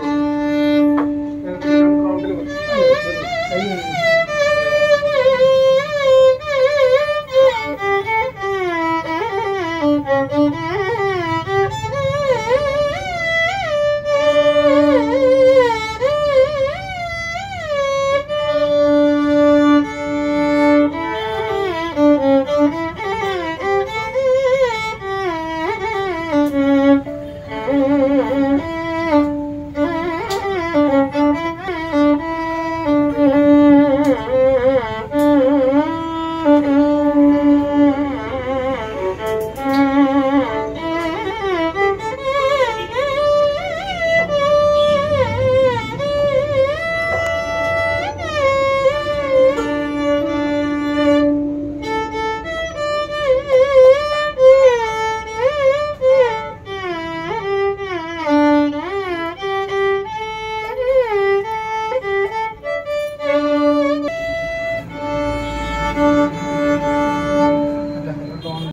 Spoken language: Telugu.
counter Música